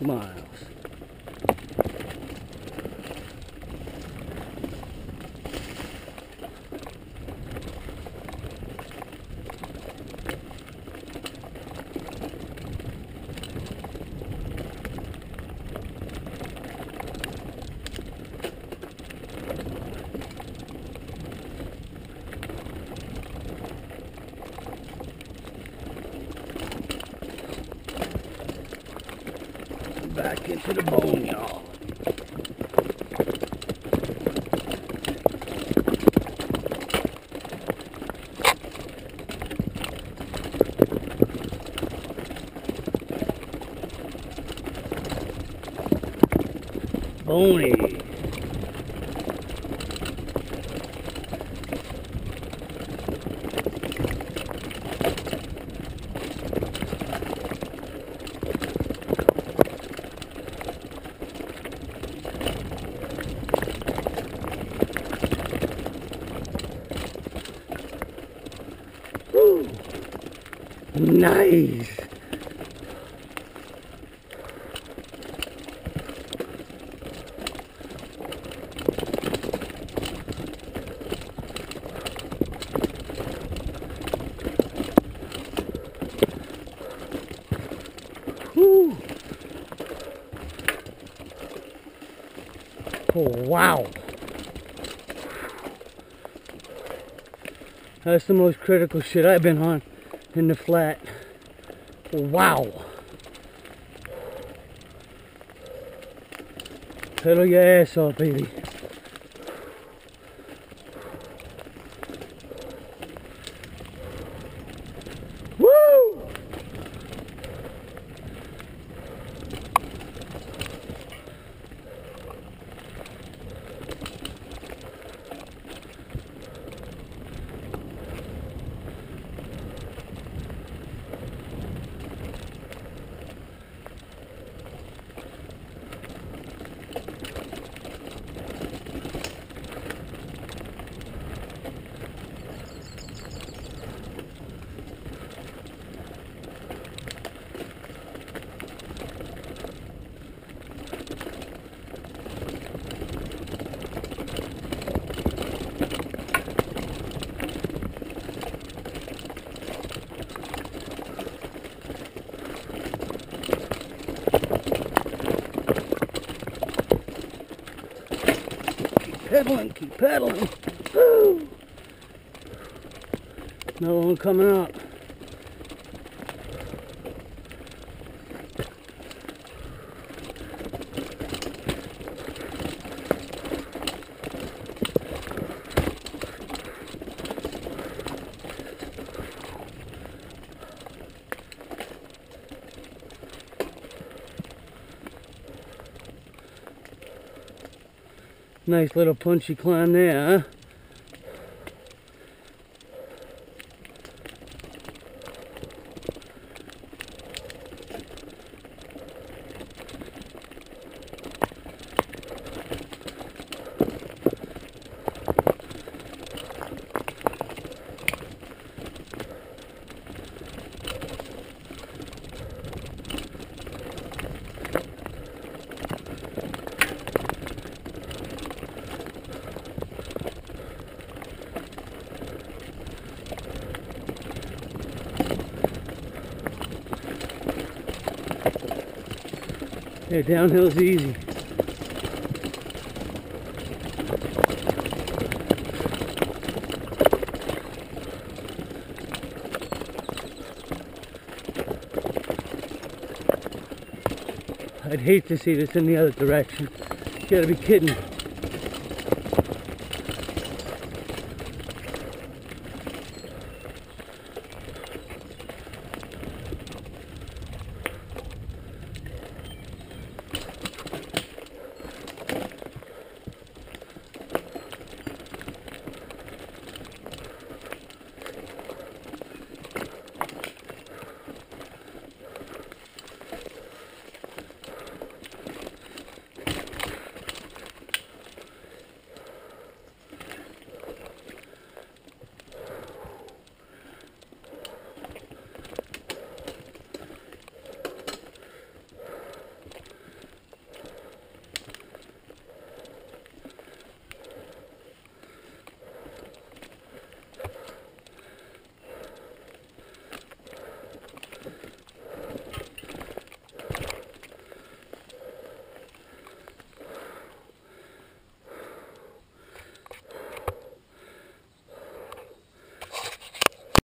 miles. Back into the boneyard. Boney. Woo. Nice. Oh, wow. That's the most critical shit I've been on in the flat. Wow. Pedal your ass off, baby. Woo! Keep pedaling, keep pedaling. Woo! Another one coming up. Nice little punchy climb there, huh? Yeah, downhill's easy. I'd hate to see this in the other direction. You gotta be kidding.